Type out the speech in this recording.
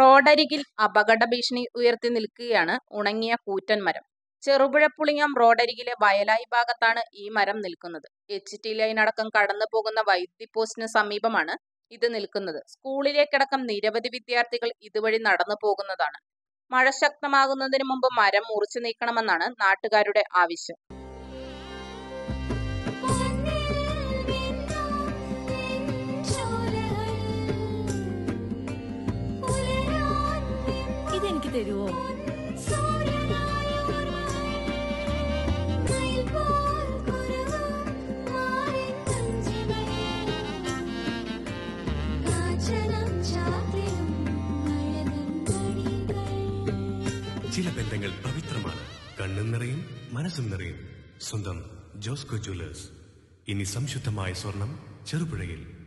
റോഡരികിൽ അപകട ഭീഷണി ഉയർത്തി നിൽക്കുകയാണ് ഉണങ്ങിയ കൂറ്റൻ മരം. ചെറുപുഴ റോഡരികിലെ വയലായി ഭാഗത്താണ് ഈ മരം നിൽക്കുന്നത്. എച്ച് ടി ലൈനടക്കം കടന്നു പോകുന്ന വൈദ്യുതി പോസ്റ്റിന് സമീപമാണ് ഇത് നിൽക്കുന്നത്. സ്കൂളിലേക്കടക്കം നിരവധി വിദ്യാർത്ഥികൾ ഇതുവഴി നടന്നു പോകുന്നതാണ്. മഴ ശക്തമാകുന്നതിന് മുമ്പ് മരം മുറിച്ചു നീക്കണമെന്നാണ് നാട്ടുകാരുടെ ആവശ്യം. തരുവോ? ചില ബന്ധങ്ങൾ പവിത്രമാണ്. കണ്ണും നിറയും മനസ്സും നിറയും. സ്വന്തം ജോസ്കോ ജ്വല്ലേഴ്സ്. ഇനി സംശുദ്ധമായ സ്വർണം ചെറുപുഴയിൽ.